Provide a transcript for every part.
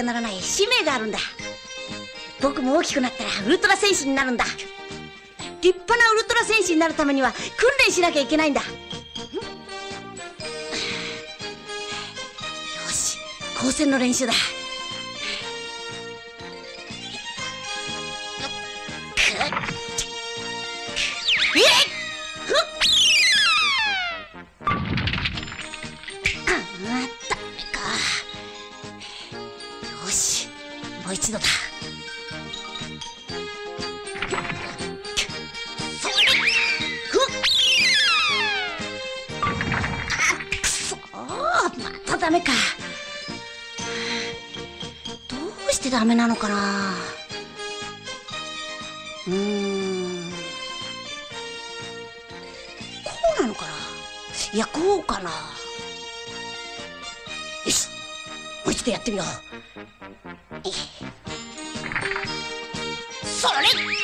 きゃならない使命があるんだ。僕も大きくなったらウルトラ戦士になるんだ。立派なウルトラ戦士になるためには訓練しなきゃいけないんだ。よし光線の練習だ。えっ。もう一度だ。それふっ。あくそまたダメか。どうしてダメなのかな。うーん。こうなのかな。いやこうかな。よしもう一度やってみよう。それ！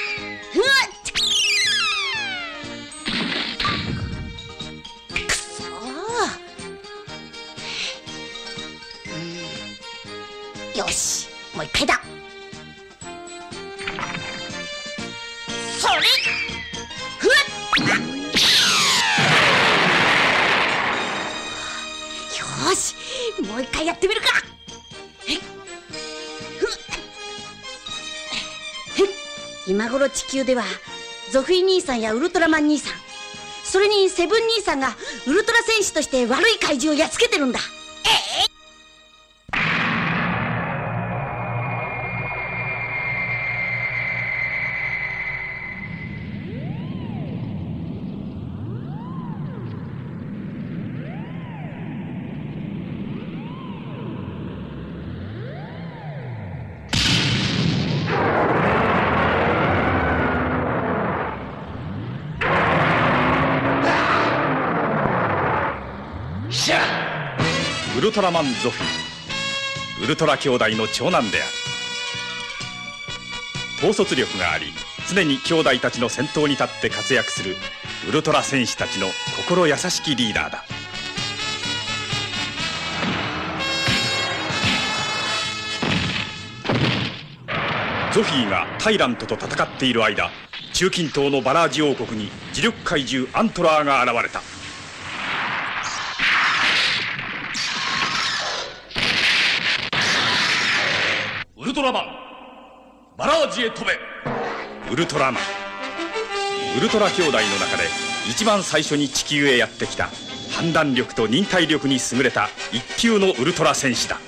頃地球ではゾフィー兄さんやウルトラマン兄さんそれにセブン兄さんがウルトラ戦士として悪い怪獣をやっつけてるんだ。トラマンゾフィー。ウルトラ兄弟の長男である。統率力があり常に兄弟たちの先頭に立って活躍するウルトラ戦士たちの心優しきリーダーだ。ゾフィーがタイラントと戦っている間中近東のバラージ王国に磁力怪獣アントラーが現れたウルトラマンバラージへ飛べウルトラマン。ウルトラ兄弟の中で一番最初に地球へやってきた判断力と忍耐力に優れた一級のウルトラ戦士だ。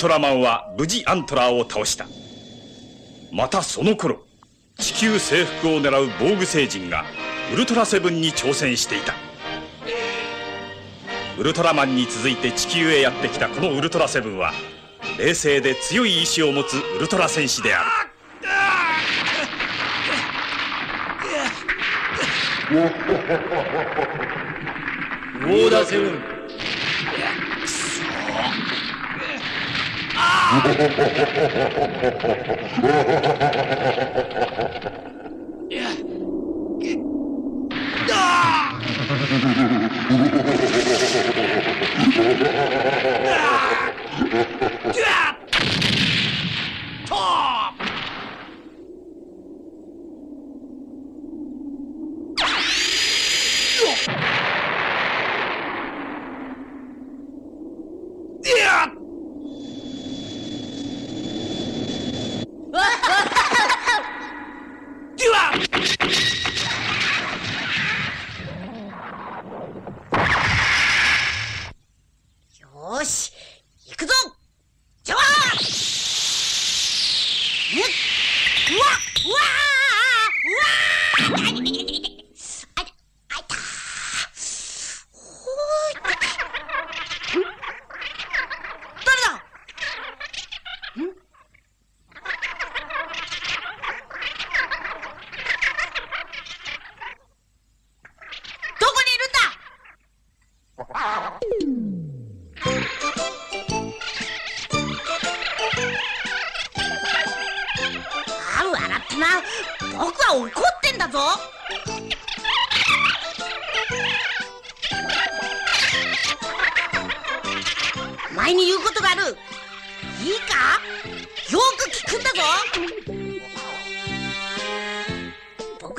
トラマンは無事アントラーを倒した。またその頃地球征服を狙う防具星人がウルトラセブンに挑戦していた。ウルトラマンに続いて地球へやってきたこのウルトラセブンは冷静で強い意志を持つウルトラ戦士である。ウォーダーセブンよ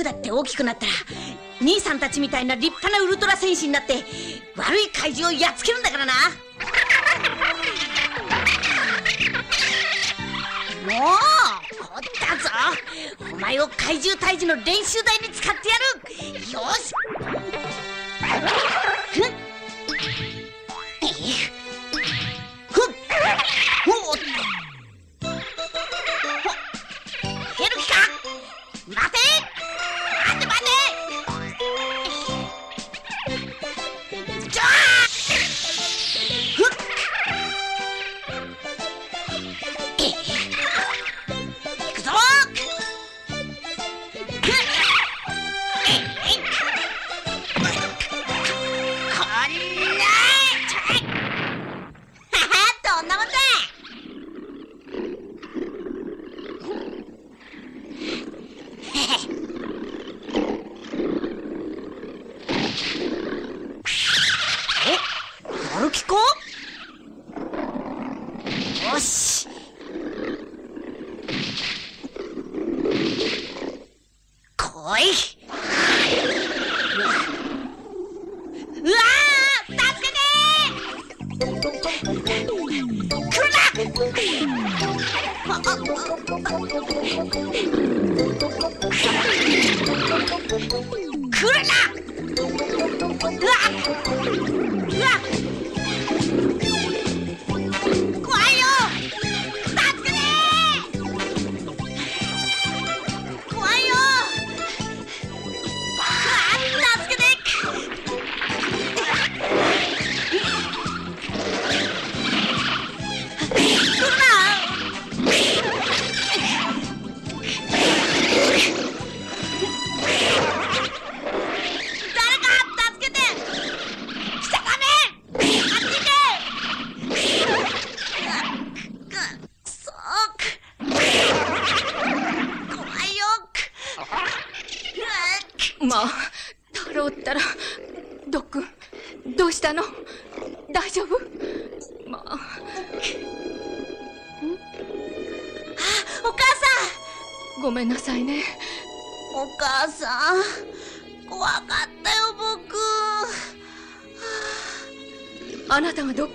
僕だって大きくなったら兄さんたちみたいな立派なウルトラ戦士になって悪い怪獣をやっつけるんだからな。もうこったぞ。お前を怪獣退治の練習台に使ってやる。よし。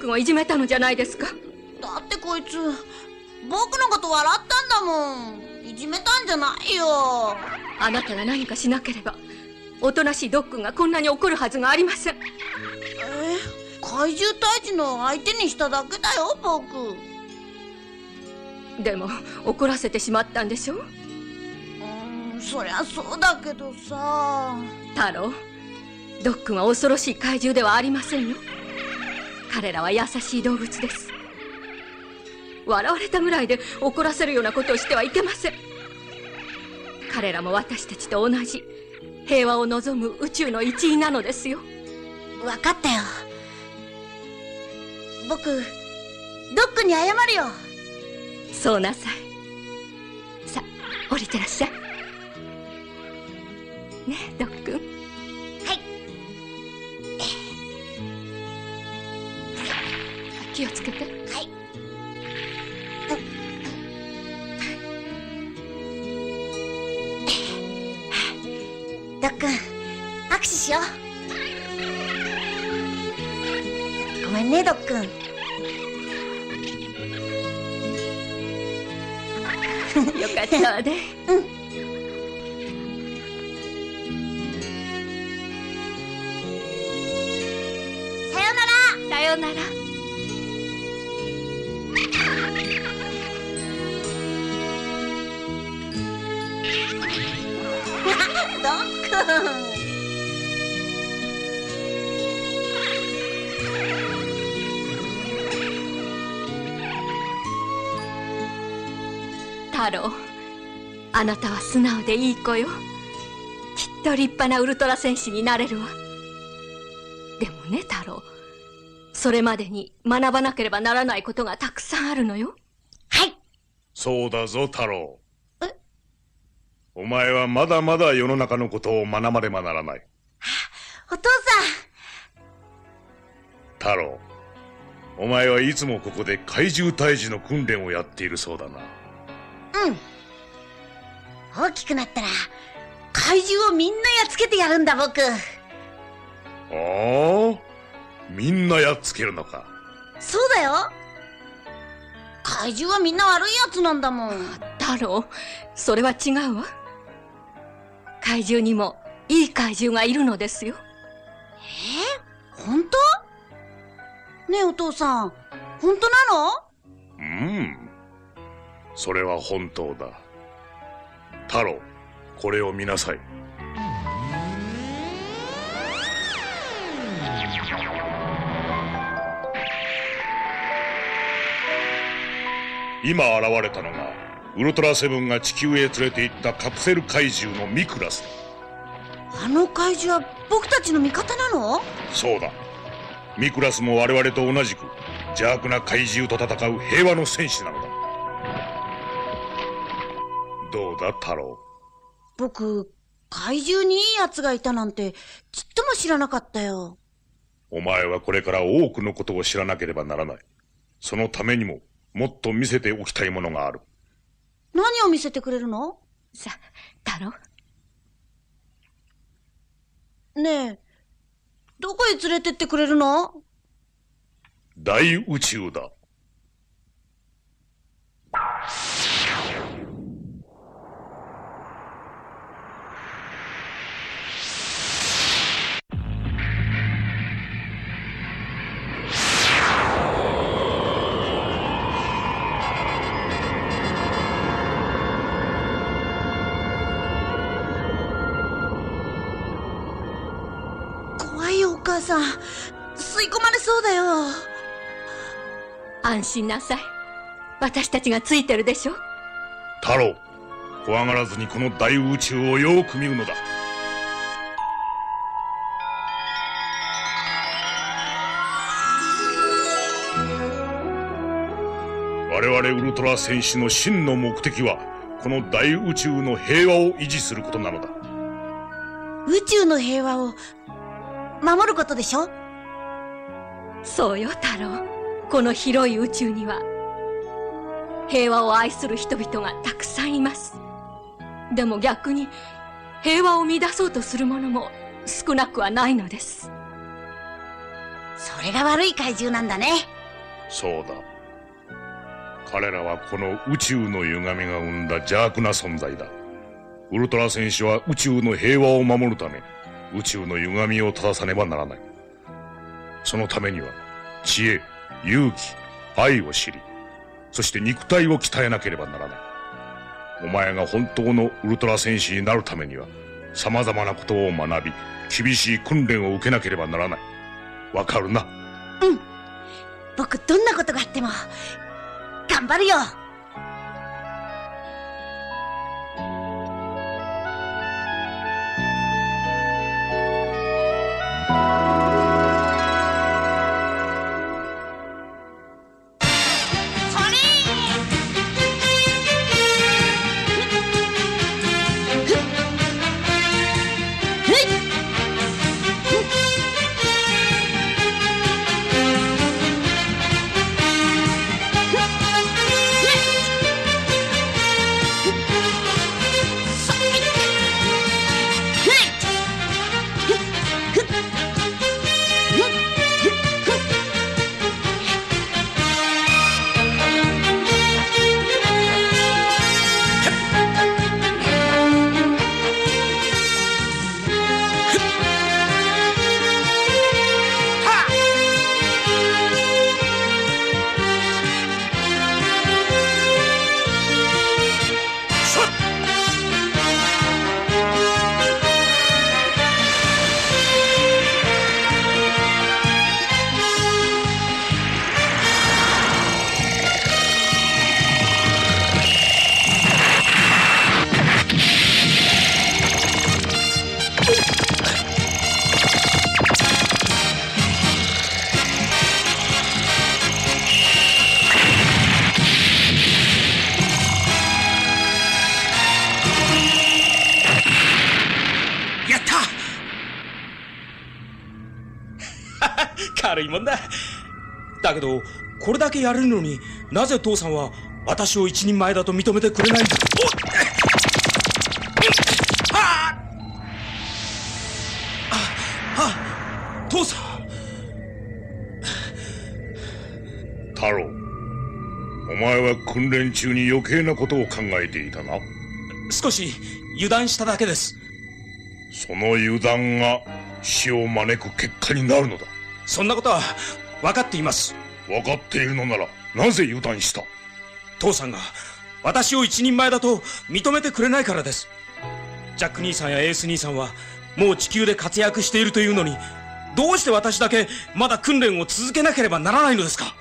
なたがドックンをいじめたのじゃないですか。だってこいつ僕のこと笑ったんだもん。いじめたんじゃないよ。あなたが何かしなければおとなしいドックンがこんなに怒るはずがありません。え怪獣退治の相手にしただけだよ僕。でも怒らせてしまったんでしょうんそりゃそうだけどさ。太郎ドックンは恐ろしい怪獣ではありませんよ彼らは優しい動物です。笑われたぐらいで怒らせるようなことをしてはいけません。彼らも私たちと同じ平和を望む宇宙の一員なのですよ。分かったよ。僕ドックに謝るよ。そうなさい。さあ降りてらっしゃい。ねえドック気をつけて。はい。ドックン握手しよう。ごめんねドックン。よかったわねあなたは素直でいい子よきっと立派なウルトラ戦士になれるわでもね太郎それまでに学ばなければならないことがたくさんあるのよはいそうだぞ、太郎。え？お前はまだまだ世の中のことを学ばねばならない。お父太郎。お前はいつもここで怪獣退治の訓練をやっているそうだな。さんうん大きくなったら怪獣をみんなやっつけてやるんだ僕。おおみんなやっつけるのか。そうだよ。怪獣はみんな悪いやつなんだもん。太郎それは違うわ。怪獣にもいい怪獣がいるのですよ。本当？ねえお父さん。本当なの？うん。それは本当だ。太郎、これを見なさい。今現れたのが、ウルトラセブンが地球へ連れて行ったカプセル怪獣のミクラスだ。あの怪獣は僕たちの味方なの？そうだ。ミクラスも我々と同じく邪悪な怪獣と戦う平和の戦士なのだ。どうだ、太郎。僕怪獣にいい奴がいたなんてちっとも知らなかったよお前はこれから多くのことを知らなければならない。そのためにも、もっと見せておきたいものがある。何を見せてくれるの？さあ太郎ねえどこへ連れてってくれるの？大宇宙だ。母さん吸い込まれそうだよ安心なさい私たちがついてるでしょ？太郎、怖がらずにこの大宇宙をよく見るのだ。我々ウルトラ戦士の真の目的は、この大宇宙の平和を維持することなのだ。宇宙の平和を守ることでしょ？そうよ太郎。この広い宇宙には平和を愛する人々がたくさんいます。でも逆に平和を乱そうとする者も少なくはないのです。それが悪い怪獣なんだね。そうだ。彼らはこの宇宙の歪みが生んだ邪悪な存在だ。ウルトラ戦士は宇宙の平和を守るため、宇宙の歪みを正さねばならない。そのためには、知恵、勇気、愛を知り、そして肉体を鍛えなければならない。お前が本当のウルトラ戦士になるためには、様々なことを学び、厳しい訓練を受けなければならない。わかるなうん僕どんなことがあっても頑張るよこれだけやれるのになぜ父さんは私を一人前だと認めてくれないんだ？おっはあああ父さん。太郎お前は訓練中に余計なことを考えていたな。少し油断しただけです。その油断が死を招く結果になるのだ。そんなことは分かっています分かっているのならなぜ油断した？父さんが私を一人前だと認めてくれないからです。ジャック兄さんやエース兄さんはもう地球で活躍しているというのにどうして私だけまだ訓練を続けなければならないのですか？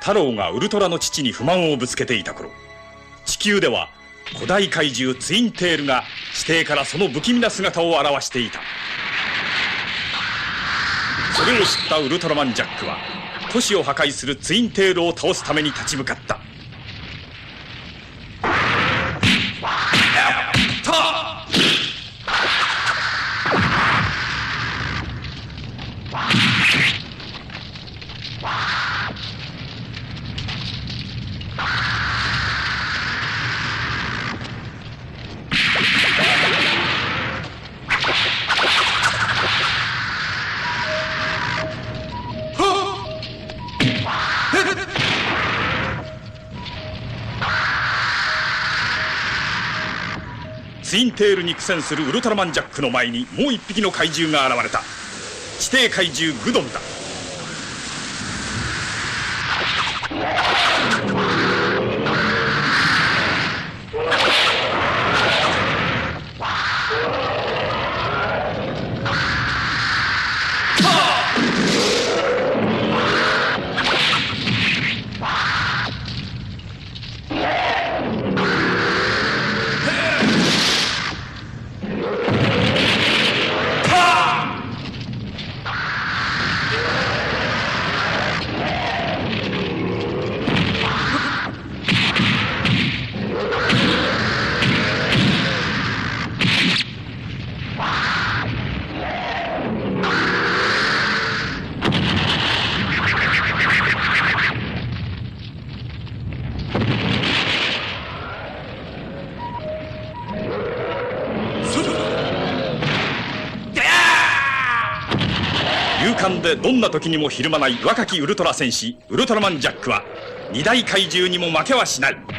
太郎がウルトラの父に不満をぶつけていた頃地球では古代怪獣ツインテールが地底からその不気味な姿を現していた。それを知ったウルトラマンジャックは都市を破壊するツインテールを倒すために立ち向かった。ツインテールに苦戦するウルトラマンジャックの前にもう一匹の怪獣が現れた。地底怪獣グドンだ。でどんな時にもひるまない若きウルトラ戦士ウルトラマンジャックは二大怪獣にも負けはしない。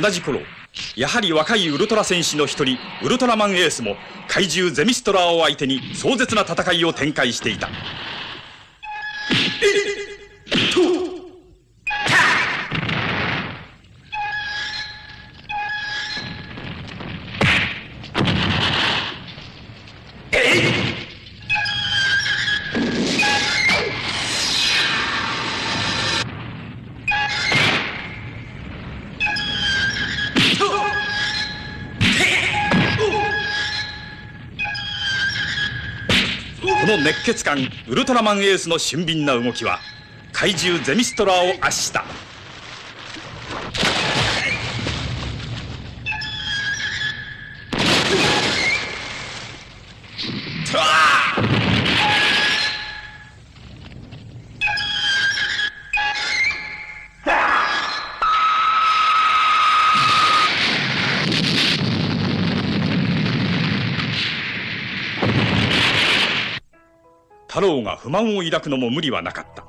同じ頃やはり若いウルトラ戦士の一人ウルトラマンエースも怪獣ゼミストラーを相手に壮絶な戦いを展開していた。ウルトラマンエースの俊敏な動きは怪獣ゼミストラーを圧した。不満を抱くのも無理はなかった。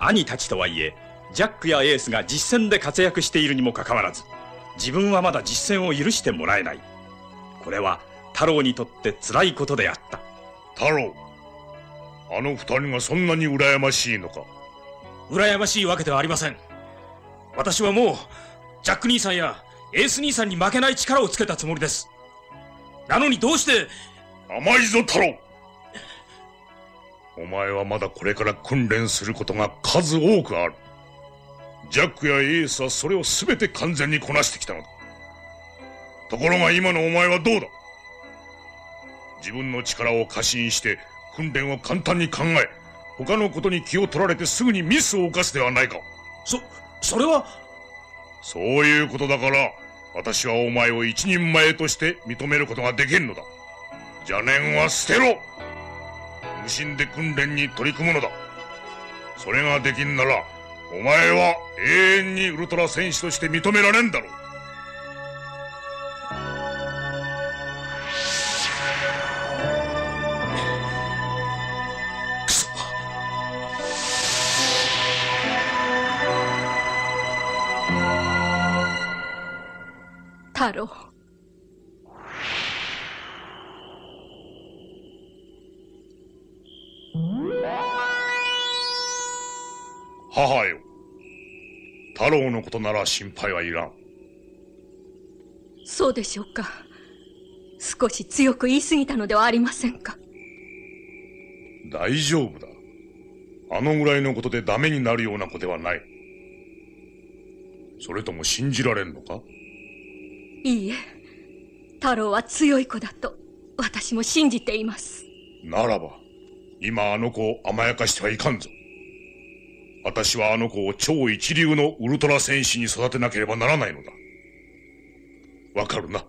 兄たちとはいえジャックやエースが実戦で活躍しているにもかかわらず自分はまだ実戦を許してもらえない。これは太郎にとって辛いことであった。太郎あの二人がそんなに羨ましいのか？羨ましいわけではありません。私はもうジャック兄さんやエース兄さんに負けない力をつけたつもりです。なのにどうして？甘いぞ太郎お前はまだこれから訓練することが数多くある。ジャックやエースはそれを全て完全にこなしてきたのだ。ところが今のお前はどうだ？自分の力を過信して訓練を簡単に考え、他のことに気を取られてすぐにミスを犯すではないか。そ、それは、そういうことだから、私はお前を一人前として認めることができんのだ。邪念は捨てろ無心で訓練に取り組むのだ。それができんなら、お前は永遠にウルトラ戦士として認められんだろう。太郎母よ。太郎のことなら心配はいらん。そうでしょうか少し強く言い過ぎたのではありませんか大丈夫だ。あのぐらいのことでダメになるような子ではない。それとも信じられんのか？いいえ太郎は強い子だと私も信じていますならば、今あの子を甘やかしてはいかんぞ。私はあの子を超一流のウルトラ戦士に育てなければならないのだ。わかるな。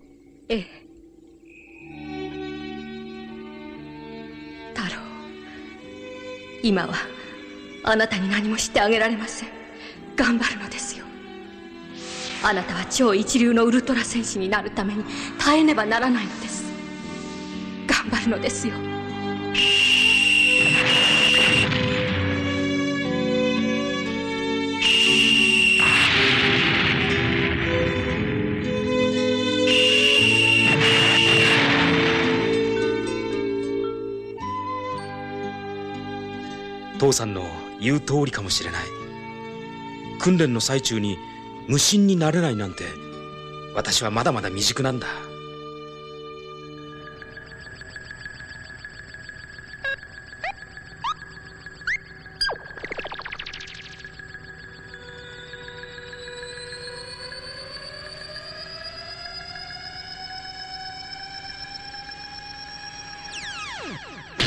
ええ太郎今はあなたに何もしてあげられません頑張るのですよあなたは超一流のウルトラ戦士になるために耐えねばならないのです頑張るのですよ父さんの言う通りかもしれない。訓練の最中に無心になれないなんて私はまだまだ未熟なんだ。Yeah.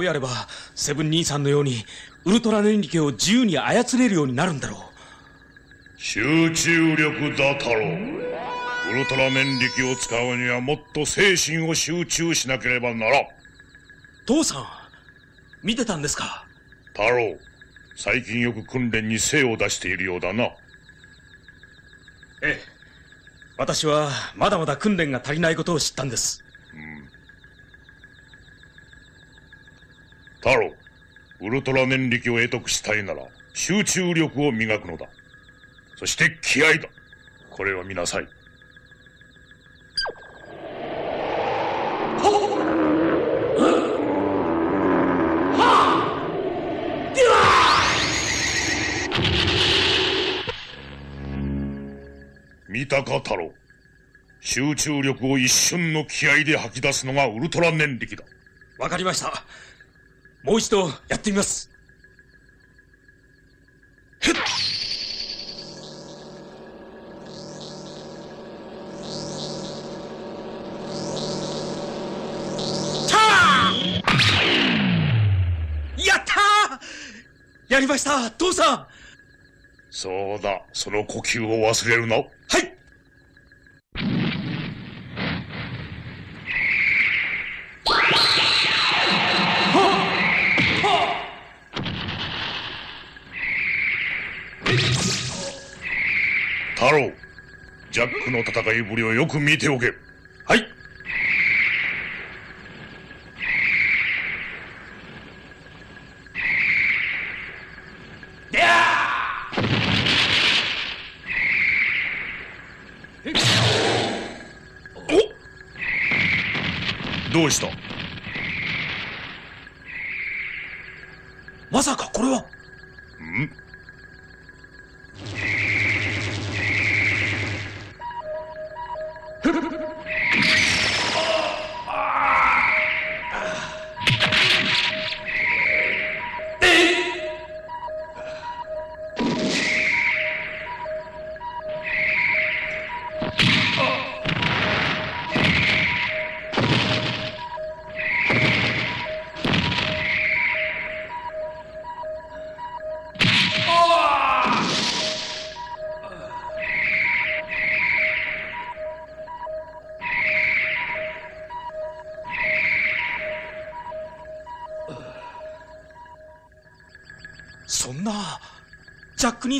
うやればセブン兄さんのようにウルトラ念力を自由に操れるようになるんだろう。集中力だ太郎。ウルトラ念力を使うにはもっと精神を集中しなければならん。父さん見てたんですか？太郎最近よく訓練に精を出しているようだな。ええ。私はまだまだ訓練が足りないことを知ったんです太郎ウルトラ念力を得得したいなら集中力を磨くのだ。そして気合だ。これを見なさい。見たか太郎。集中力を一瞬の気合で吐き出すのがウルトラ念力だ。わかりました。もう一度やってみます。やったー。やりました。父さん。そうだ。その呼吸を忘れるな。はい太郎ジャックの戦いぶりをよく見ておけ。はい。どうした？まさかこれは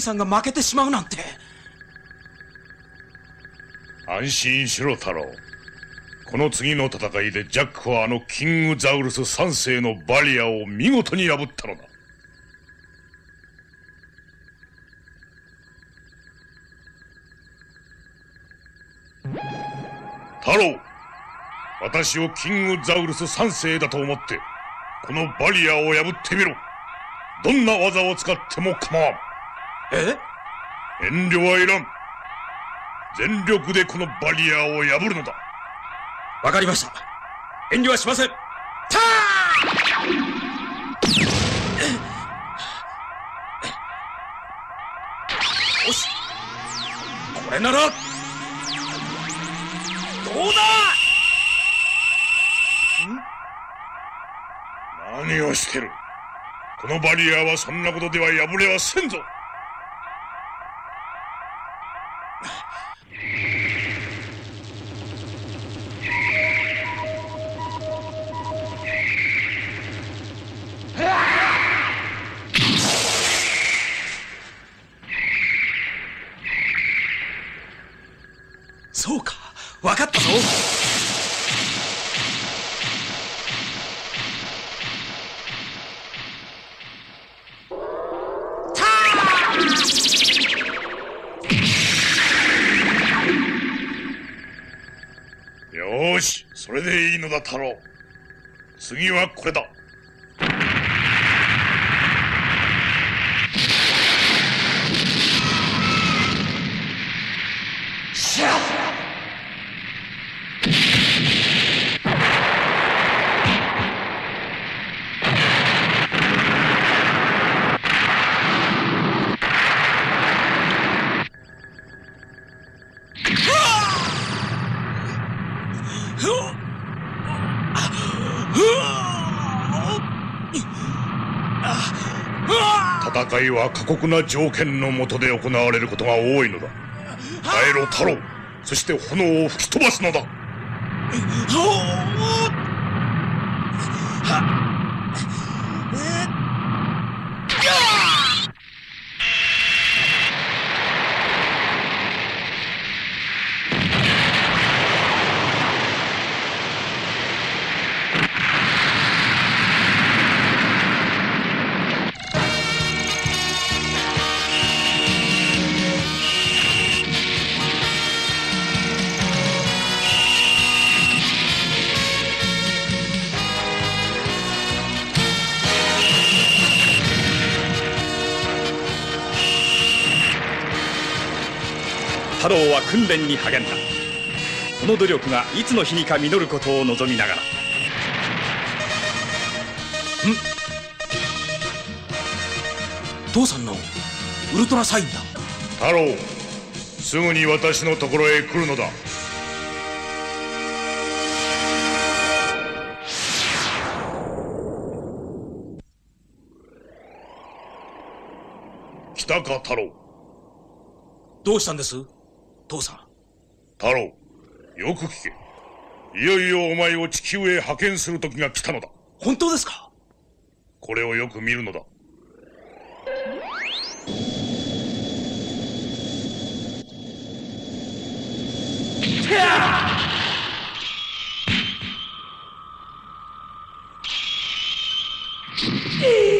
兄さんが負けてしまうなんて。安心しろ太郎。この次の戦いでジャックはあのキングザウルス3世のバリアを見事に破ったのだ。太郎私をキングザウルス3世だと思ってこのバリアを破ってみろ。どんな技を使っても構わん。え？遠慮はいらん。全力でこのバリアを破るのだ。わかりました。遠慮はしません。よし。これなら。どうだ？何をしてる？このバリアはそんなことでは破れはせんぞ次はこれだ戦いは過酷な条件の下で行われることが多いのだ。耐えろ太郎。そして炎を吹き飛ばすのだ訓練に励んだ。この努力がいつの日にか実ることを望みながら。父さんのウルトラサインだ。太郎すぐに私のところへ来るのだ。来たか太郎。どうしたんです？太郎よく聞け。いよいよお前を地球へ派遣する時が来たのだ。本当ですか？これをよく見るのだ。エ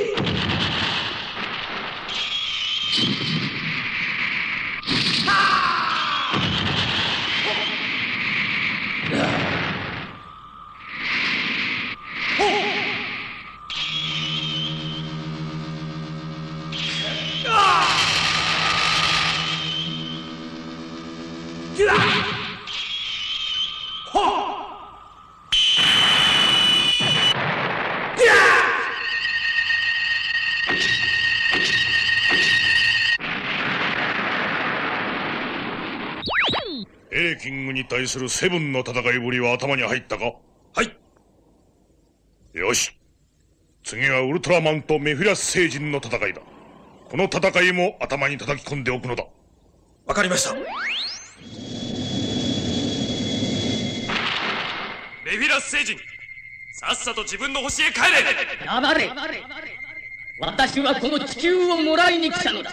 するセブンの戦いぶりは頭に入ったか？はい。よし。次はウルトラマンとメフィラス星人の戦いだ。この戦いも頭に叩き込んでおくのだ。わかりました。メフィラス星人さっさと自分の星へ帰れ。黙れ。私はこの地球をもらいに来たのだ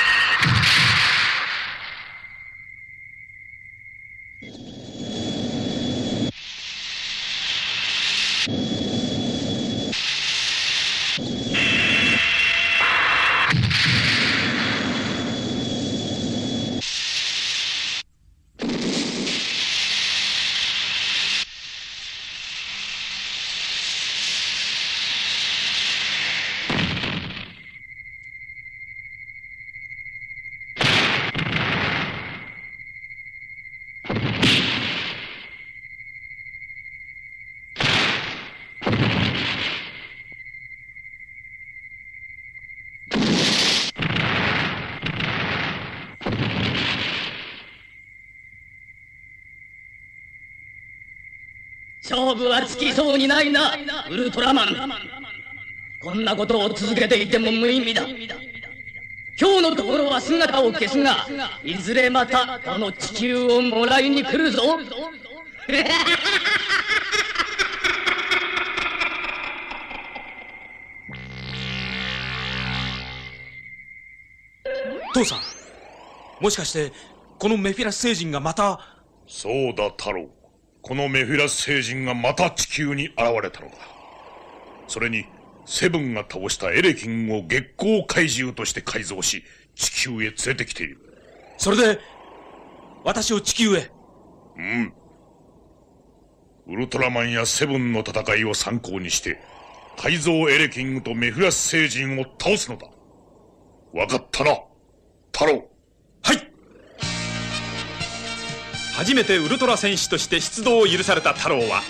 勝負はつきそうにないなウルトラマン。こんなことを続けていても無意味だ。今日のところは姿を消すがいずれまたこの地球をもらいに来るぞ。父さんもしかしてこのメフィラス星人がまた？そうだ太郎このメフィラス星人がまた地球に現れたのだ。それにセブンが倒したエレキンを月光怪獣として改造し地球へ連れてきている。それで私を地球へ。うん。ウルトラマンやセブンの戦いを参考にして改造エレキングとメフィラス星人を倒すのだ。わかったな太郎初めてウルトラ戦士として出動を許された太郎は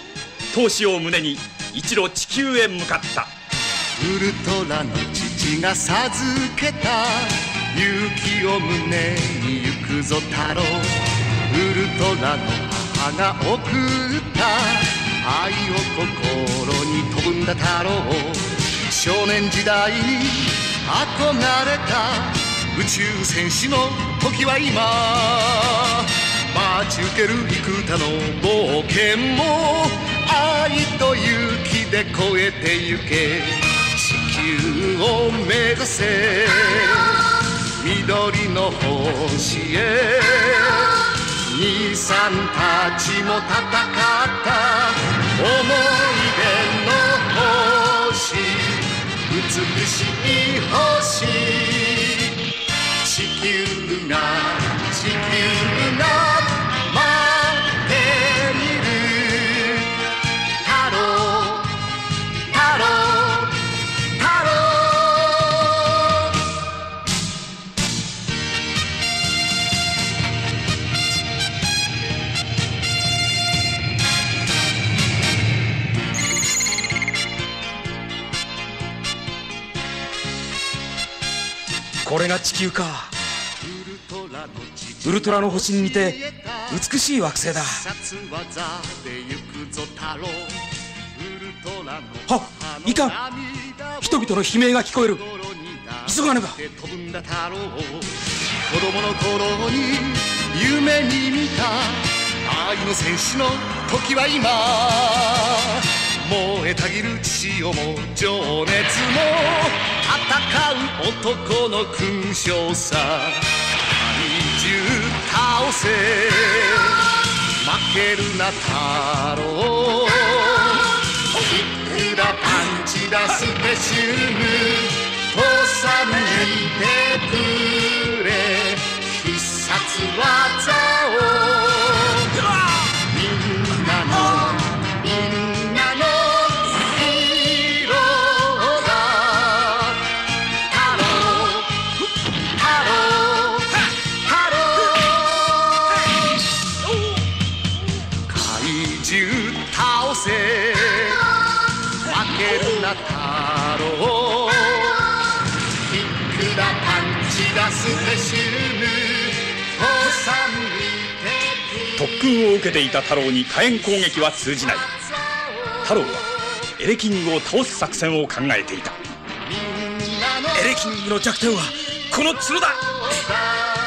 闘志を胸に一路地球へ向かった。ウルトラの父が授けた勇気を胸に行くぞ太郎。ウルトラの母が送った愛を心に飛ぶんだ太郎。少年時代に憧れた宇宙戦士の時は今。待ち受ける幾多の冒険も愛と勇気で超えてゆけ。地球を目指せ。緑の星へ。兄さんたちも戦った思い出の星。美しい星。地球が地球がこれが地球か。ウルトラの星に似て美しい惑星だ。必殺技で行くぞ太郎。ウルトラのはいかん。人々の悲鳴が聞こえる。急がねば。子供の頃に夢に見た。愛の戦士の時は今燃えたぎる血をも情熱も戦う男の勲章さ。怪獣倒せ。負けるな太郎。いくらパンチだスペシウム父さん見てくれ必殺技をて特訓を受けていた太郎に火炎攻撃は通じない。太郎はエレキングを倒す作戦を考えていた。エレキングの弱点はこの角だ。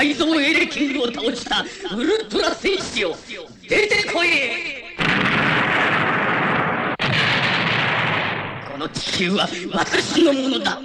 改造エレキングを倒したウルトラ戦士よ。出てこい！この地球は私のものだ。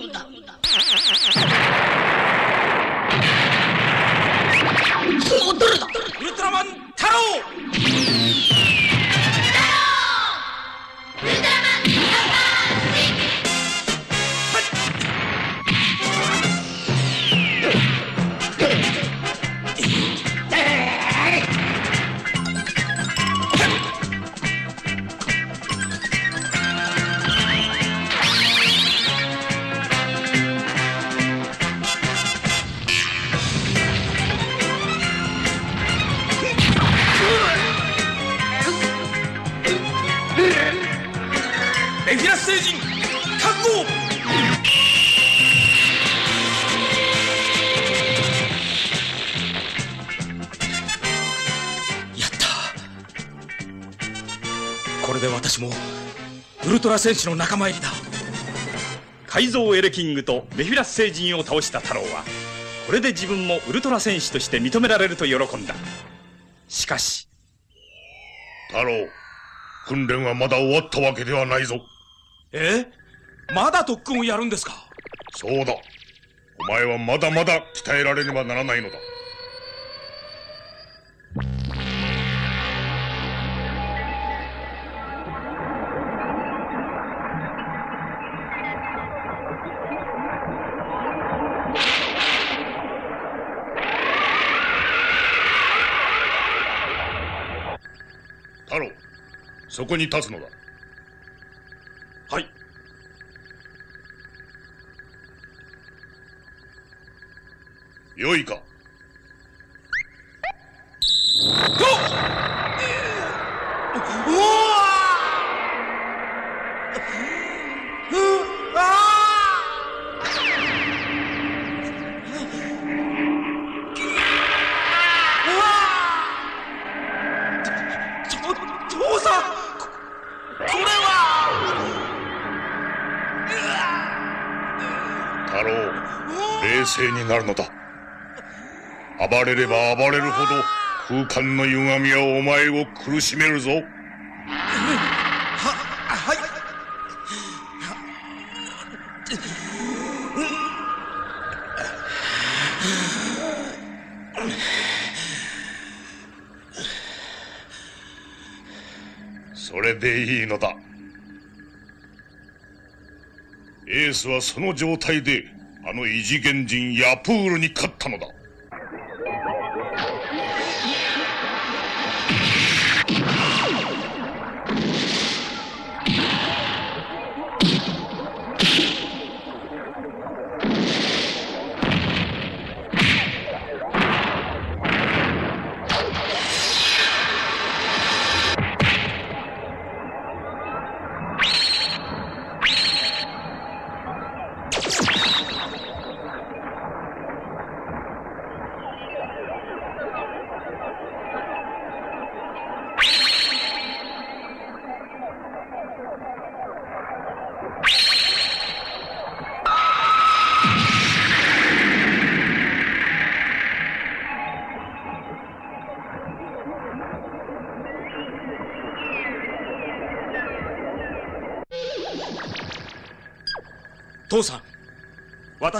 戦士の仲間入りだ。改造エレキングとメフィラス星人を倒した太郎はこれで自分もウルトラ戦士として認められると喜んだ。しかし太郎訓練はまだ終わったわけではないぞ。え？まだ特訓をやるんですか？そうだ。お前はまだまだ鍛えられねばならないのだそこに立つのだ。はい。よいか。ちょ暴れれば暴れるほど空間の歪みはお前を苦しめるぞ。は、はい。それでいいのだ。エースはその状態で、あの異次元人ヤプールに勝ったのだ。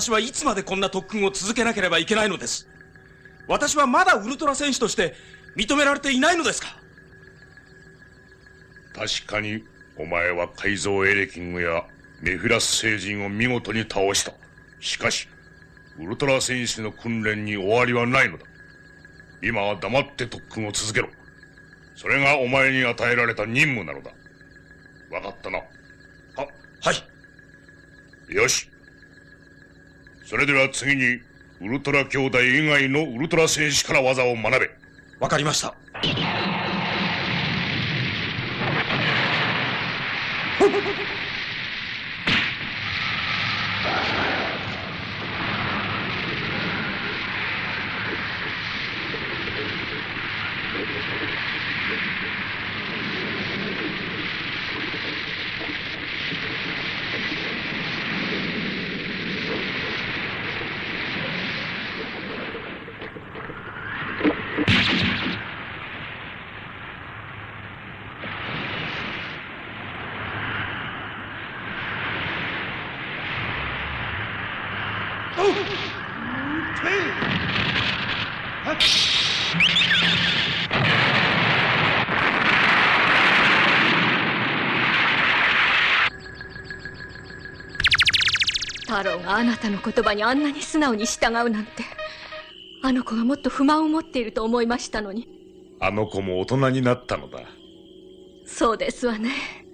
私はいつまでこんな特訓を続けなければいけないのです。私はまだウルトラ戦士として認められていないのですか？確かにお前は改造エレキングやメフィラス星人を見事に倒した。しかしウルトラ戦士の訓練に終わりはないのだ。今は黙って特訓を続けろ。それがお前に与えられた任務なのだ。分かったな。ははい。よしそれでは次にウルトラ兄弟以外のウルトラ戦士から技を学べ。わかりました太郎があなたの言葉にあんなに素直に従うなんて。あの子がもっと不満を持っていると思いましたのに。あの子も大人になったのだ。そうですわね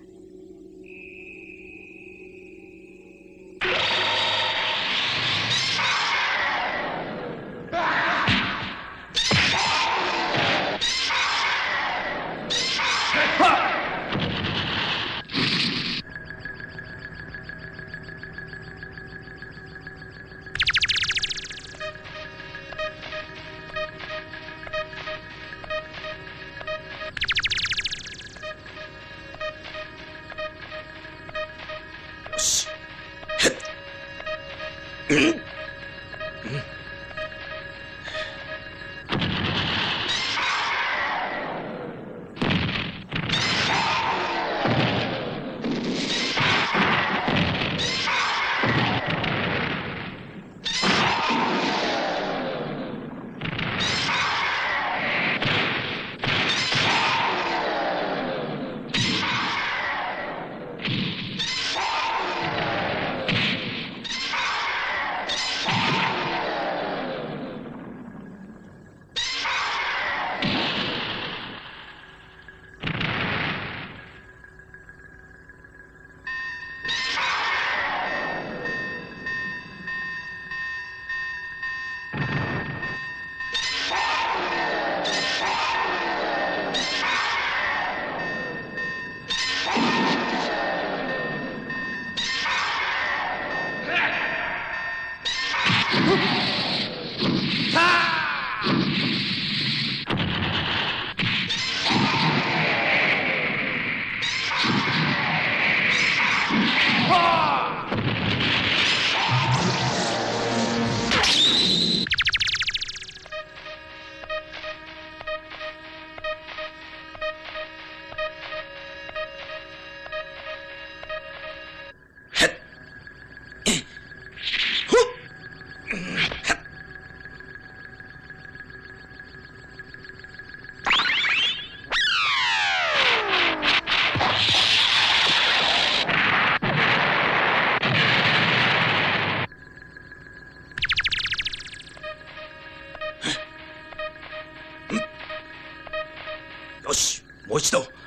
もう一度。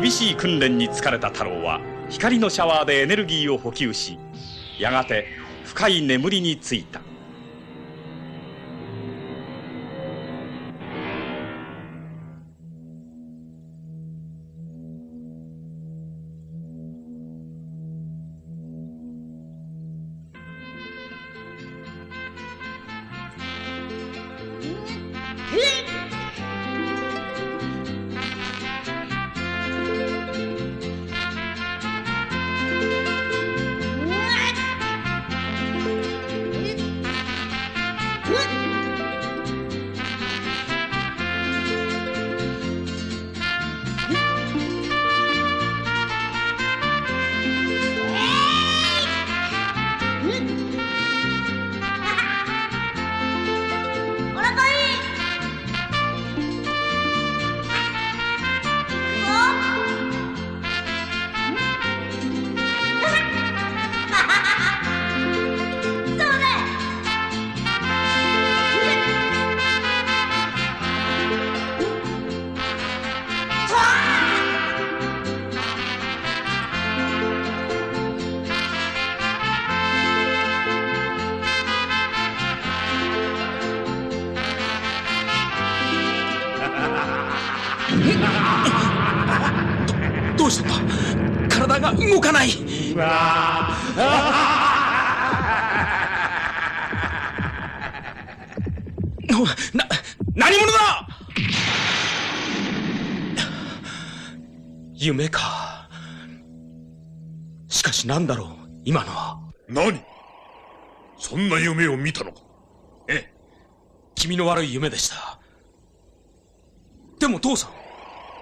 厳しい訓練に疲れた太郎は光のシャワーでエネルギーを補給しやがて深い眠りについた。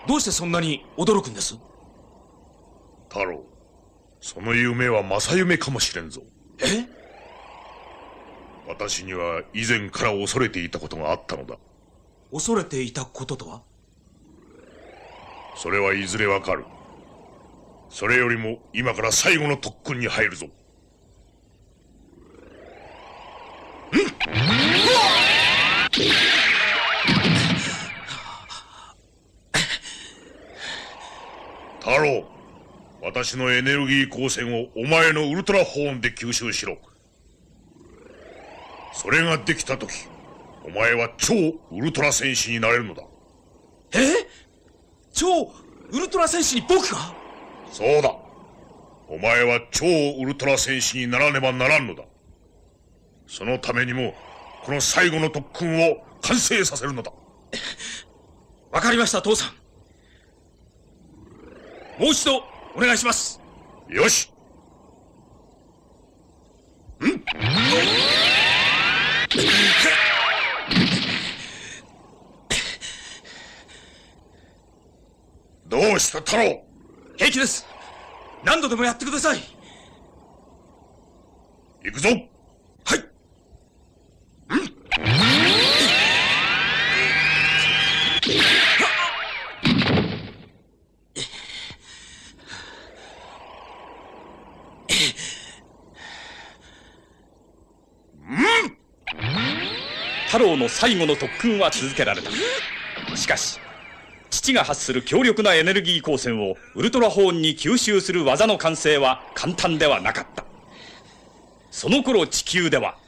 どうしてそんなに驚くんです？太郎その夢は正夢かもしれんぞ。え？私には以前から恐れていたことがあったのだ。恐れていたこととは？それはいずれわかる。それよりも今から最後の特訓に入るぞ太郎私のエネルギー光線をお前のウルトラホーンで吸収しろ。それができた時お前は超ウルトラ戦士になれるのだ。え？超ウルトラ戦士に僕が？そうだ。お前は超ウルトラ戦士にならねばならんのだ。そのためにもこの最後の特訓を完成させるのだ。わかりました父さんもう一度お願いします。よし。どうした太郎。平気です。何度でもやってください。行くぞ。はい太郎の最後の特訓は続けられた。しかし父が発する強力なエネルギー光線をウルトラホーンに吸収する技の完成は簡単ではなかった。その頃地球では。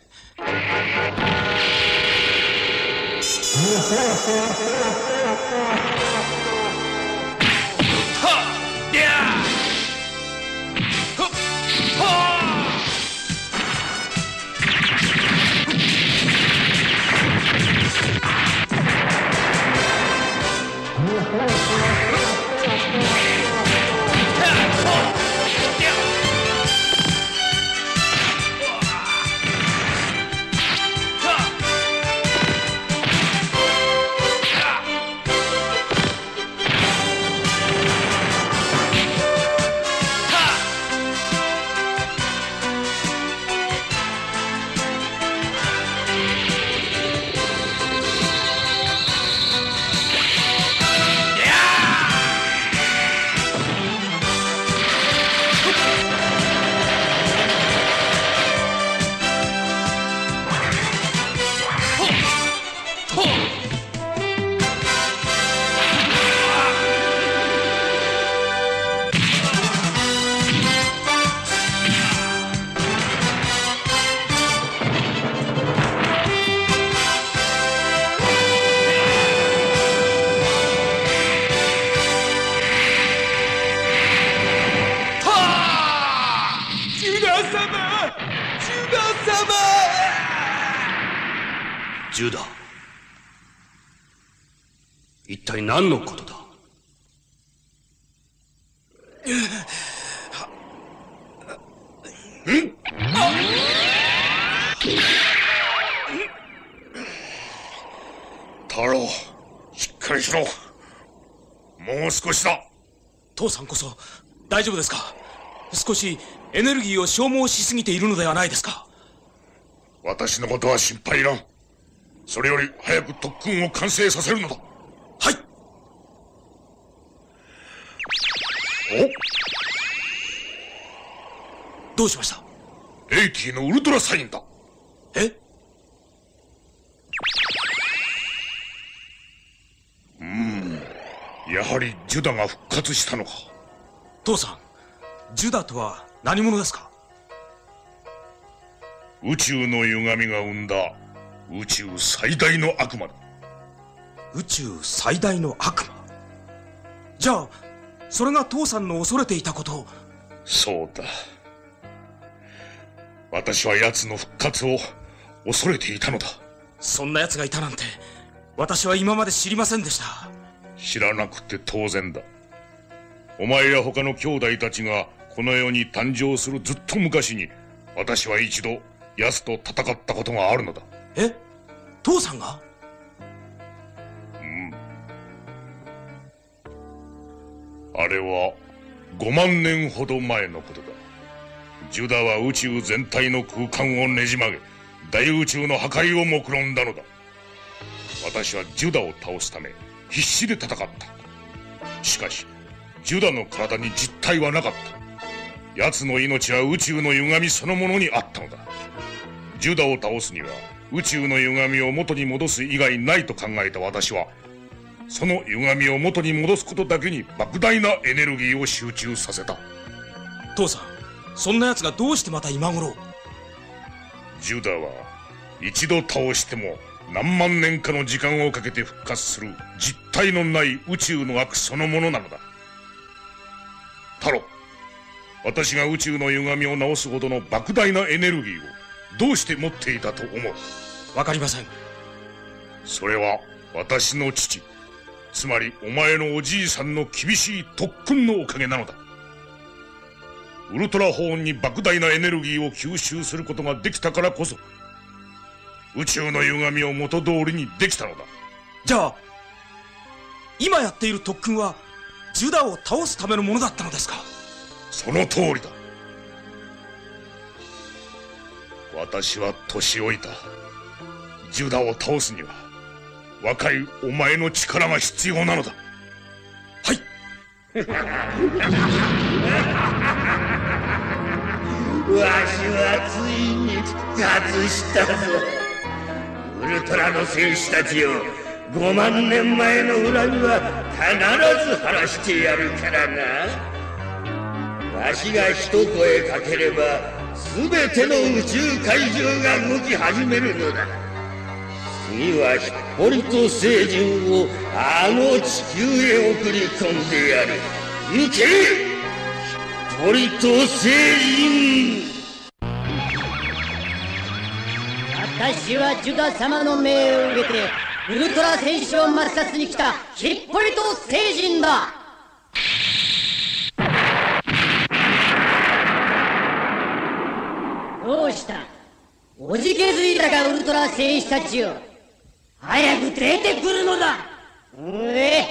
何のことだ？太郎しっかりしろ。もう少しだ。父さんこそ大丈夫ですか？少しエネルギーを消耗しすぎているのではないですか？私のことは心配いらん。それより早く特訓を完成させるのだはいおどうしました？レイキーのウルトラサインだ。え？やはりジュダが復活したのか。父さんジュダとは何者ですか？宇宙の歪みが生んだ宇宙最大の悪魔だ。宇宙最大の悪魔？じゃあそれが父さんの恐れていたこと。をそうだ。私は奴の復活を恐れていたのだ。そんな奴がいたなんて私は今まで知りませんでした。知らなくて当然だ。お前や他の兄弟たちがこの世に誕生するずっと昔に私は一度奴と戦ったことがあるのだ。え？父さんが？あれは5万年ほど前のことだ。ジュダは宇宙全体の空間をねじ曲げ大宇宙の破壊を目論んだのだ。私はジュダを倒すため必死で戦った。しかしジュダの体に実体はなかった。奴の命は宇宙の歪みそのものにあったのだ。ジュダを倒すには宇宙の歪みを元に戻す以外ないと考えた私はその歪みを元に戻すことだけに莫大なエネルギーを集中させた。父さんそんな奴がどうしてまた今頃？ジュダは一度倒しても何万年かの時間をかけて復活する実体のない宇宙の悪そのものなのだ。太郎私が宇宙の歪みを直すほどの莫大なエネルギーをどうして持っていたと思う？わかりません。それは私の父つまりお前のおじいさんの厳しい特訓のおかげなのだ。ウルトラホーンに莫大なエネルギーを吸収することができたからこそ宇宙の歪みを元通りにできたのだ。じゃあ今やっている特訓はジュダを倒すためのものだったのですか？その通りだ。私は年老いたジュダを倒すには若いお前の力が必要なのだ。はい。わしはついに復活したぞ。ウルトラの戦士たちよ。5万年前の恨みは必ず晴らしてやるからな。わしが一声かければ全ての宇宙怪獣が動き始めるのだ。次はヒッポリト星人をあの地球へ送り込んでやる。行け！ヒッポリト星人。私はジュダ様の命を受けてウルトラ戦士を抹殺に来たヒッポリト星人だ。どうした？おじけづいたかウルトラ戦士たちよ早く出てくるのだ。え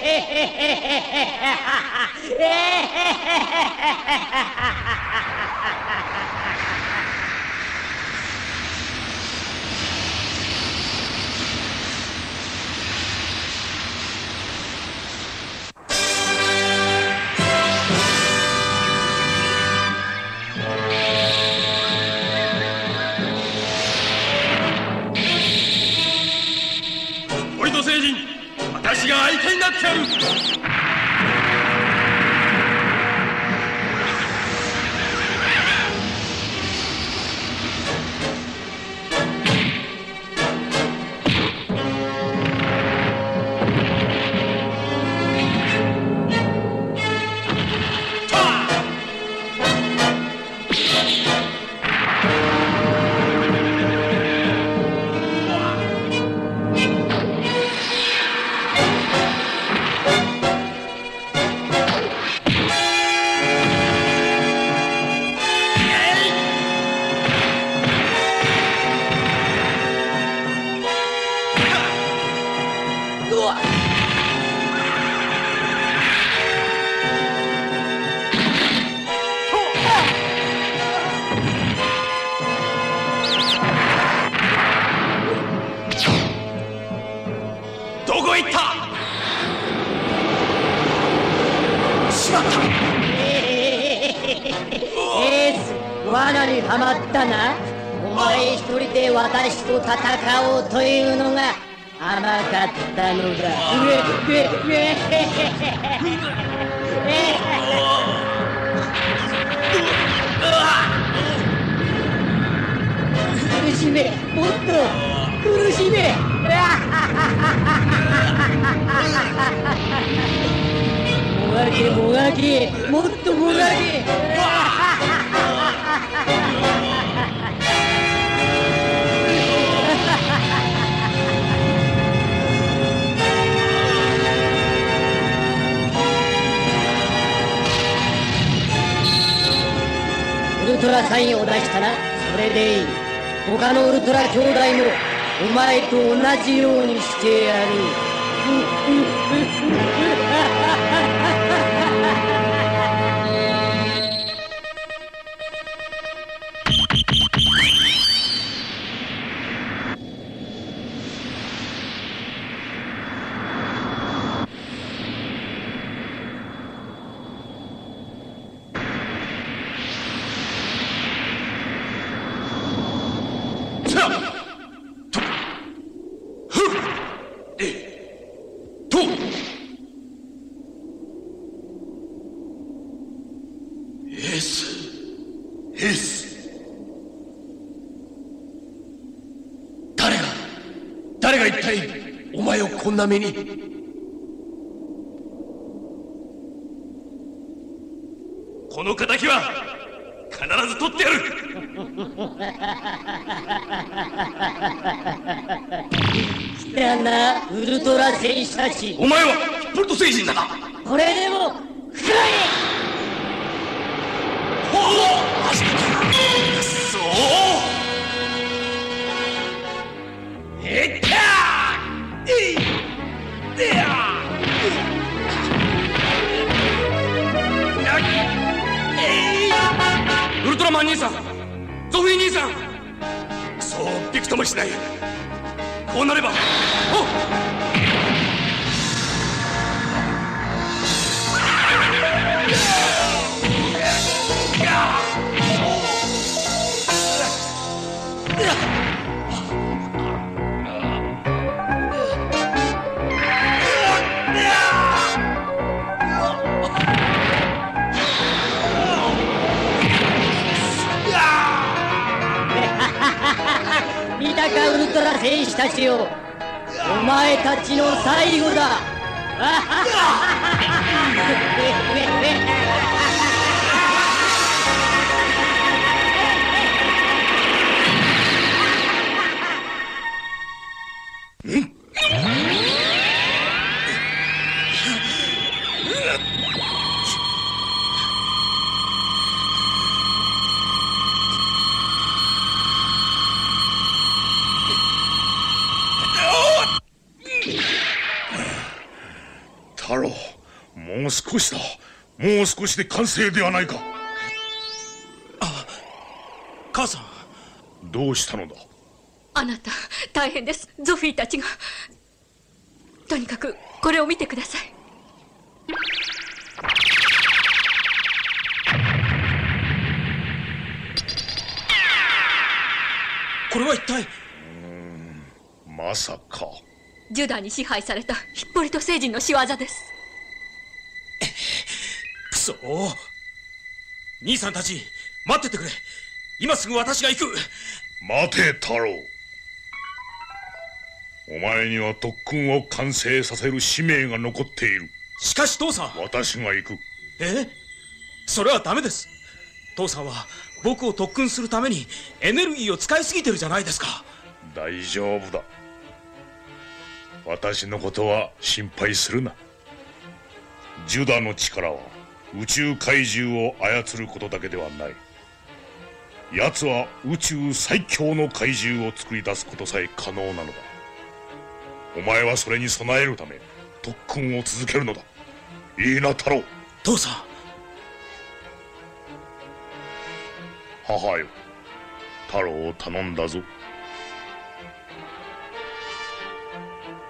action! 私と戦おうというのが甘かったのだ。苦しめもっと苦しめもがけもがけもっともがけルトラサインを出したらそれでいい。他のウルトラ兄弟もお前と同じようにしてやる。とな目に。この敵は必ず取ってやる。来たなウルトラ戦士たち。お前はヒッポルト星人だな。これでもたちよお前たちの最後だ。もう少しで完成ではないか。母さん。どうしたのだ？あなた大変です。ゾフィーたちが。とにかくこれを見てください。これは一体？まさか。ジュダに支配されたヒッポリト星人の仕業ですくそ兄さんたち待っててくれ。今すぐ私が行く。待て太郎。お前には特訓を完成させる使命が残っている。しかし父さん。私が行く。え？それはダメです。父さんは僕を特訓するためにエネルギーを使いすぎてるじゃないですか。大丈夫だ。私のことは心配するな。ジュダの力は宇宙怪獣を操ることだけではない。奴は宇宙最強の怪獣を作り出すことさえ可能なのだ。お前はそれに備えるため特訓を続けるのだ。いいな太郎。父さん。母よ。太郎を頼んだぞ。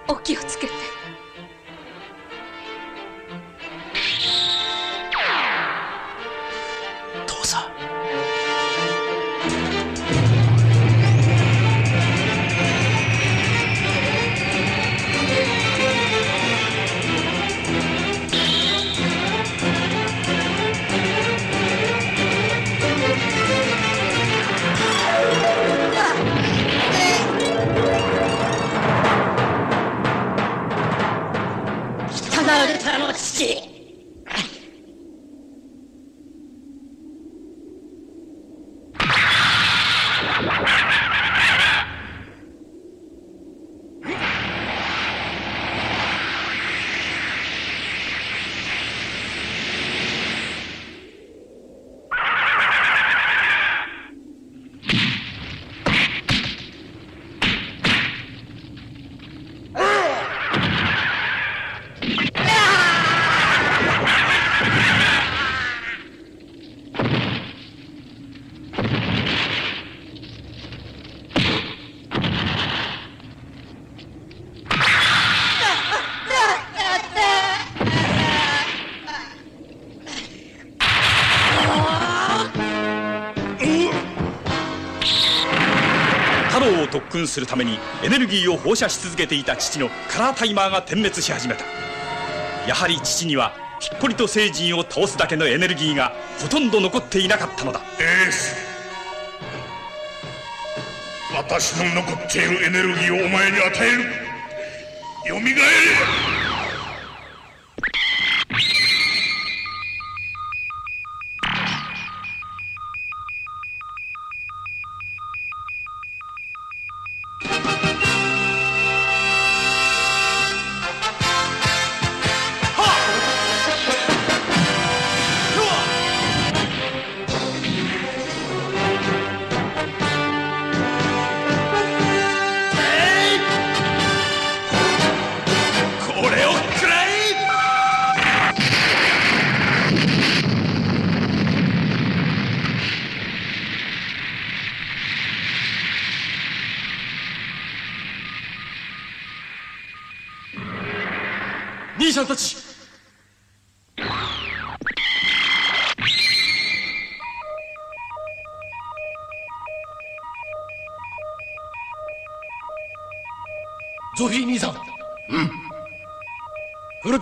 お気をつけて訓するためにエネルギーを放射し続けていた父のカラータイマーが点滅し始めた。やはり父にはひっこりと聖人を倒すだけのエネルギーがほとんど残っていなかったのだ。エース。私の残っているエネルギーをお前に与える。よみがえれ。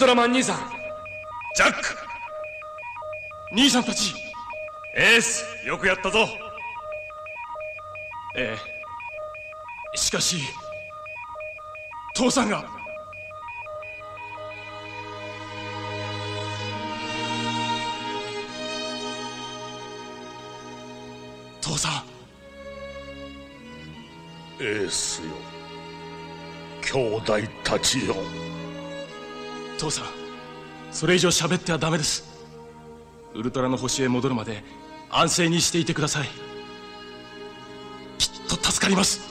ラマン兄さん。ジャック。兄さんたち。エースよくやったぞ。ええ。しかし父さんが。父さん。エースよ。兄弟たちよ父さんそれ以上喋ってはダメです。ウルトラの星へ戻るまで安静にしていてください。きっと助かります。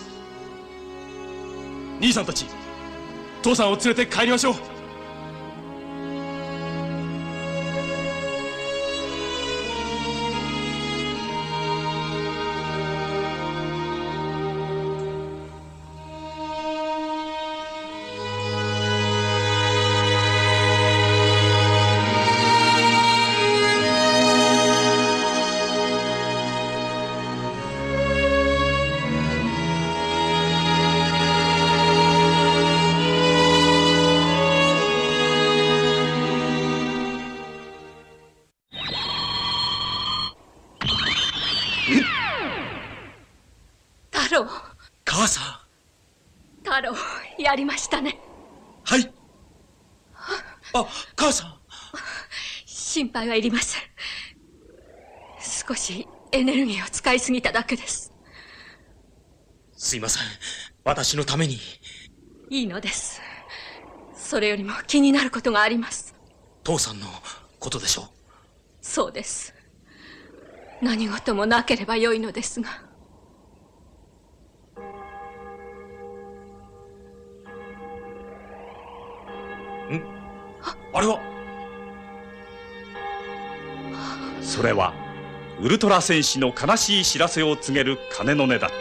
兄さんたち父さんを連れて帰りましょう。やりましたね。はい。あ母さん。心配はいりません。少しエネルギーを使いすぎただけです。すいません。私のために。いいのです。それよりも気になることがあります。父さんのことでしょう。そうです。何事もなければよいのですがあれは？それはウルトラ戦士の悲しい知らせを告げる鐘の音だった。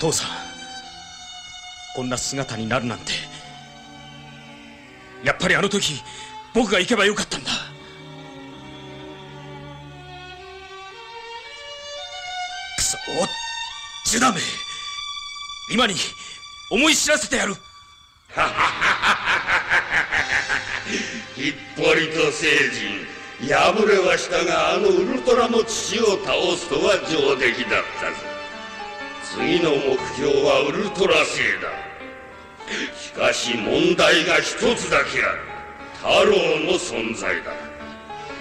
父さん。こんな姿になるなんて。やっぱりあの時僕が行けばよかったんだ。くそジュダめ今に思い知らせてやる。ヒッポリト星人敗れはしたがあのウルトラの父を倒すとは上出来だったぞ。次の目標はウルトラ星だ。しかし問題が一つだけある。太郎の存在だ。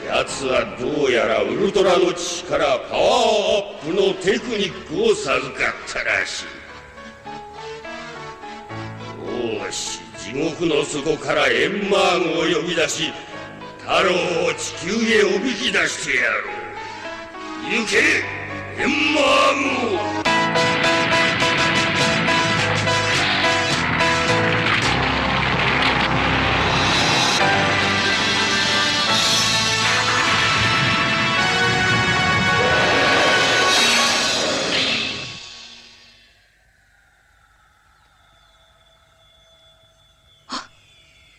奴はどうやらウルトラの父からパワーアップのテクニックを授かったらしい。よし地獄の底からエンマーグを呼び出し太郎を地球へおびき出してやろう。行けエンマーグ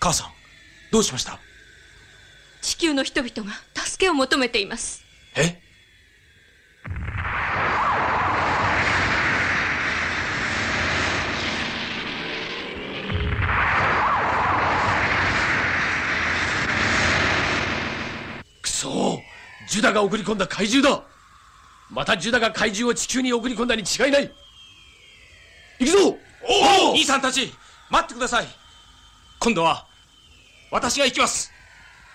母さんどうしました？地球の人々が助けを求めています。え？くそジュダが送り込んだ怪獣だ。またジュダが怪獣を地球に送り込んだに違いない。行くぞ！おお！兄さんたち待ってください。今度は私が行きます。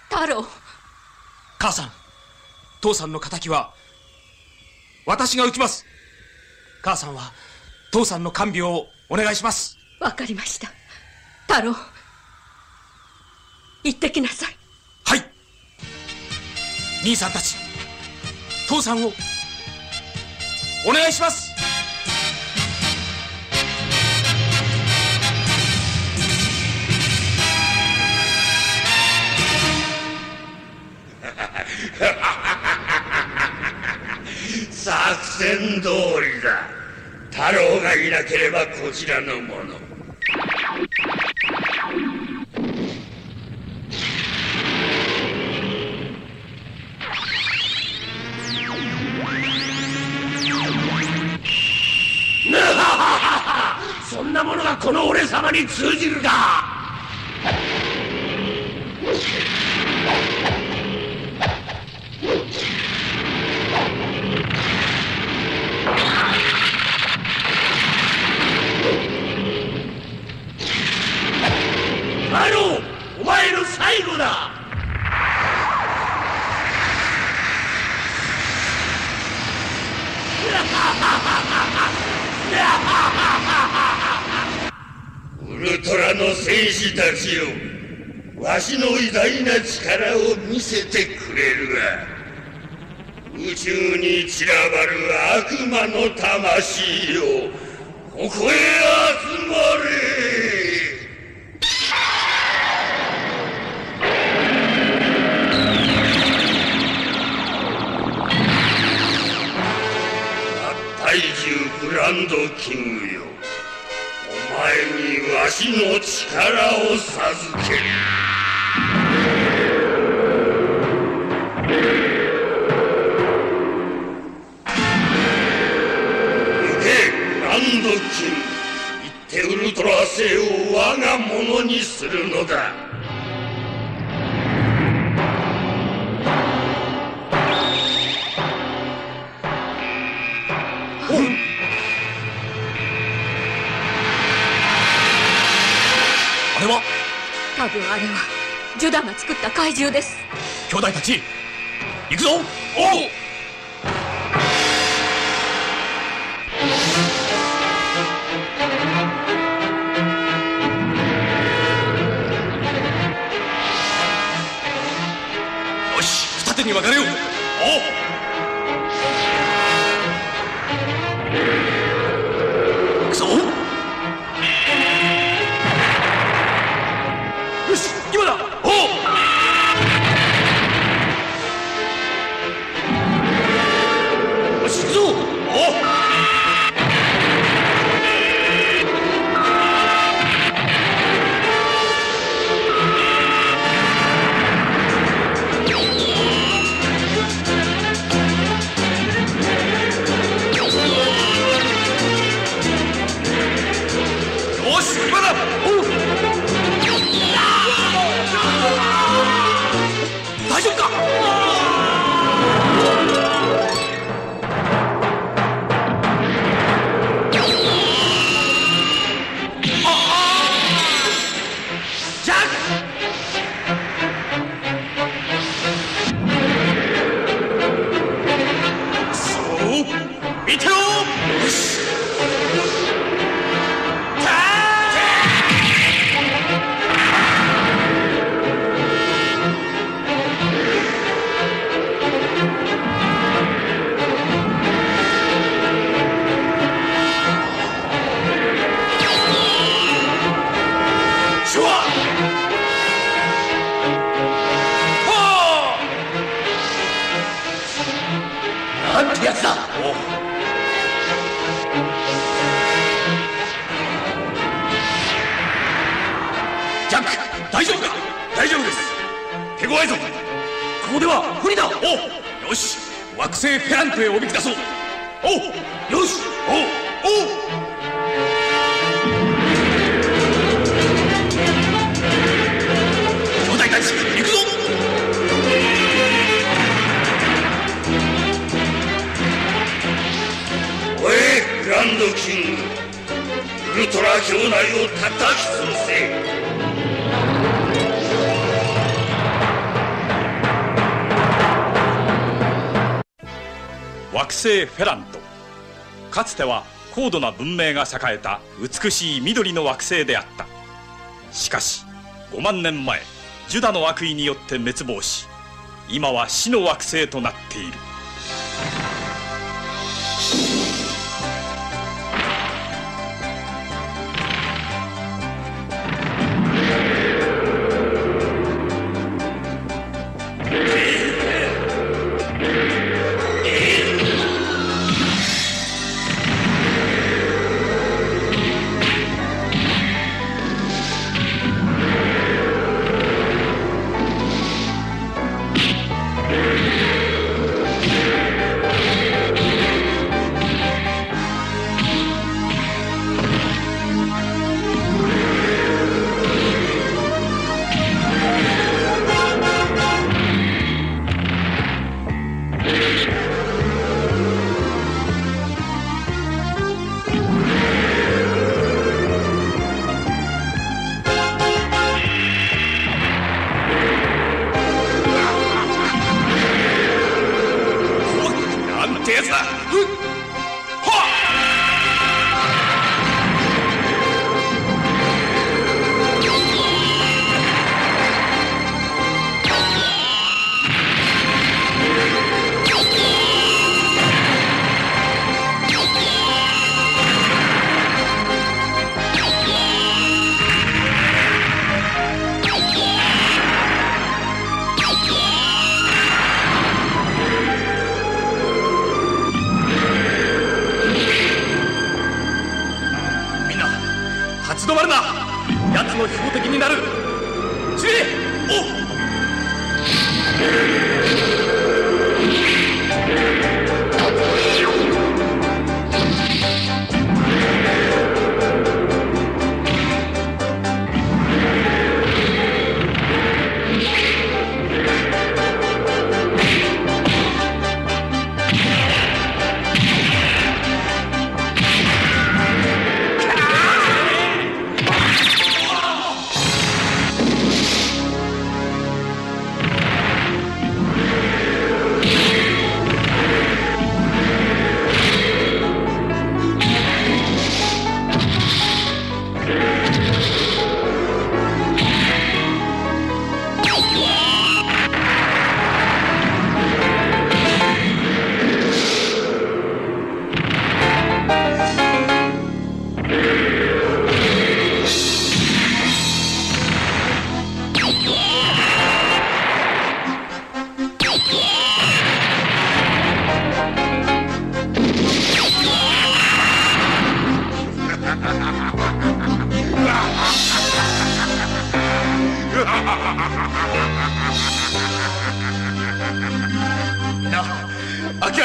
太郎。母さん父さんの敵は私が撃ちます。母さんは父さんの看病をお願いします。わかりました。太郎。行ってきなさい。はい。兄さんたち父さんをお願いします 作戦通りだ。太郎がいなければこちらのもの。なはははそんなものがこの俺様に通じるか。太郎お前の最後だ。ウルトラの戦士たちよわしの偉大な力を見せてくれるが宇宙に散らばる悪魔の魂よここへ集まれ。ランドキングよ。お前にわしの力を授ける。ランドキング。行ってウルトラ星を我が物にするのだ。多分あれはジュダが作った怪獣です。兄弟たち行くぞ。おう。に分かれよ。つては高度な文明が栄えた美しい緑の惑星であった。しかし5万年前ジュダの悪意によって滅亡し今は死の惑星となっている。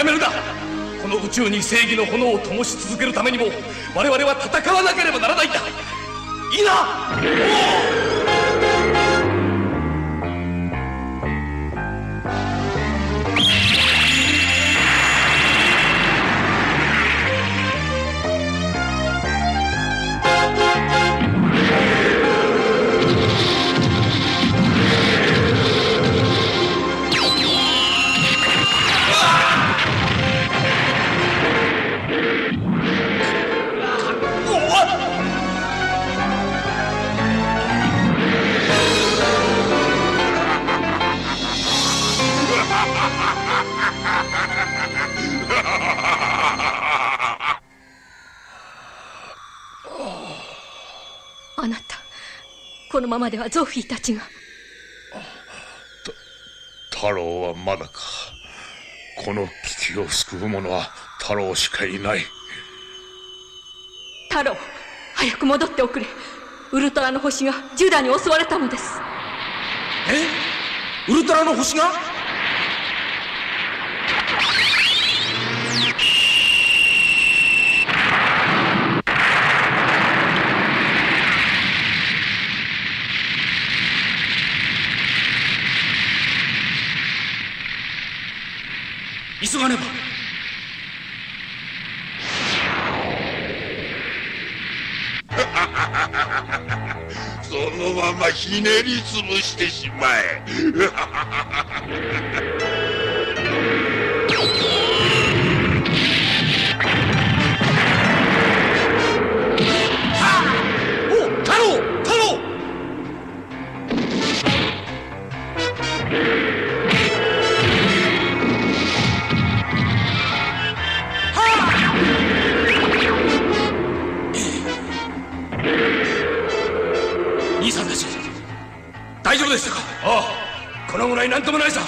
めるな。この宇宙に正義の炎を灯し続けるためにも我々は戦わなければならないんだ。いいな。このままではゾフィーたちが。太郎はまだか。この危機を救う者は太郎しかいない。太郎早く戻っておくれ。ウルトラの星がジュダに襲われたのです。え？ウルトラの星が？急がねば。そのままひねりつぶしてしまえ。お太郎太郎大丈夫でしたか？ああ。このぐらいなんともないさ。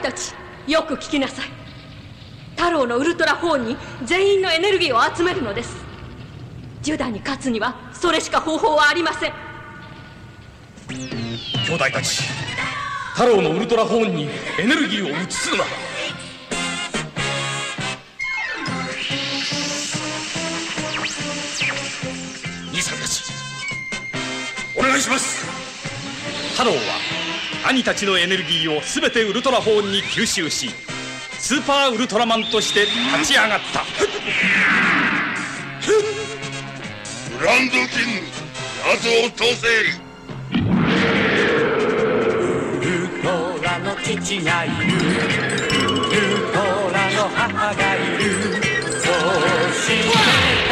だ兄弟たちよく聞きなさい。太郎のウルトラホーンに全員のエネルギーを集めるのです。ジュダに勝つにはそれしか方法はありません。兄弟たち太郎のウルトラホーンにエネルギーを移すな兄さんたちお願いします。太郎は兄たちのエネルギーを全てウルトラホーンに吸収しスーパーウルトラマンとして立ち上がった。グランドキング謎を通せ。ウルトラの父がいる。ウルトラの母がいる。そして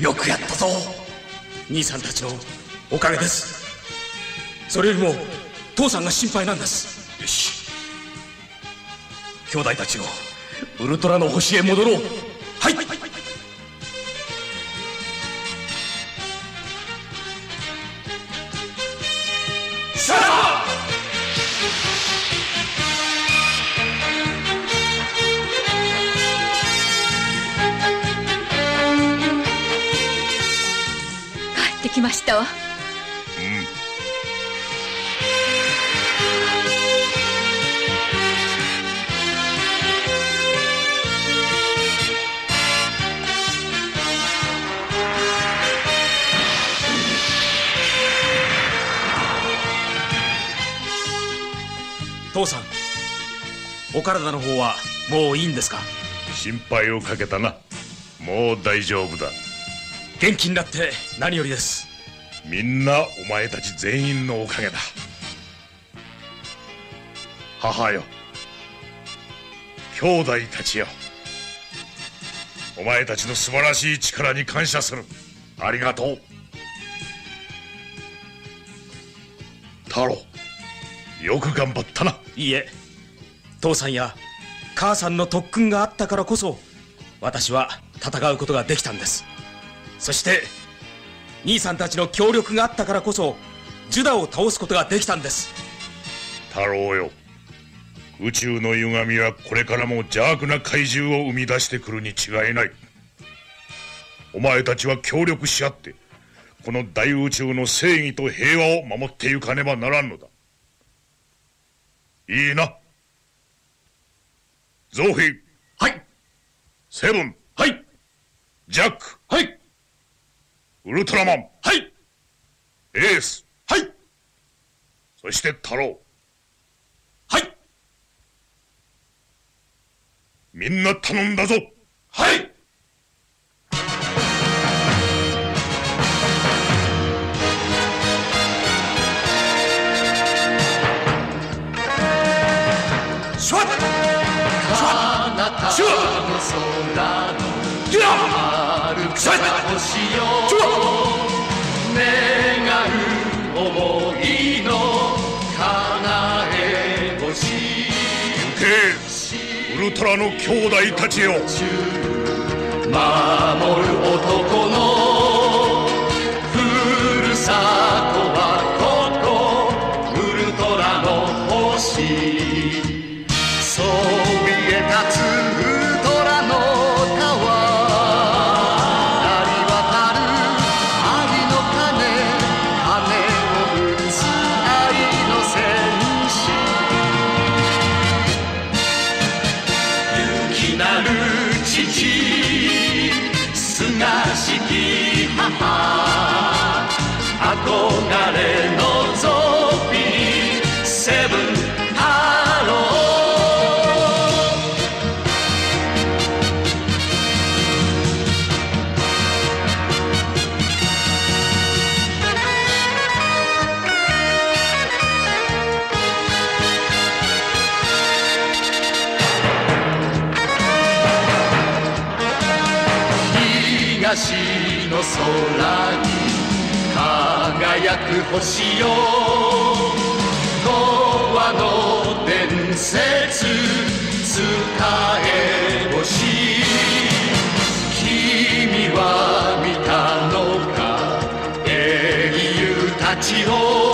よくやったぞ。兄さんたちのおかげです。それよりも父さんが心配なんです。よし。兄弟たちをウルトラの星へ戻ろう。はい。さってきましたわ父さんお体の方はもういいんですか？心配をかけたな。もう大丈夫だ。元気になって何よりですみんなお前たち全員のおかげだ。母よ。兄弟たちよ。お前たちの素晴らしい力に感謝する。ありがとう。太郎よく頑張ったな。いいえ。父さんや母さんの特訓があったからこそ私は戦うことができたんです。そして兄さんたちの協力があったからこそジュダを倒すことができたんです。太郎よ。宇宙の歪みはこれからも邪悪な怪獣を生み出してくるに違いない。お前たちは協力し合ってこの大宇宙の正義と平和を守ってゆかねばならんのだ。いいな。ゾフィー。はい。セブン。はい。ジャック。はいウルトラマン。はい。エース。はい。そして太郎。はい。みんな頼んだぞ。はいけウルトラの兄弟たちよ。守る男のふるさと。輝く星よ童話の伝説伝え星君は見たのか？英雄たちを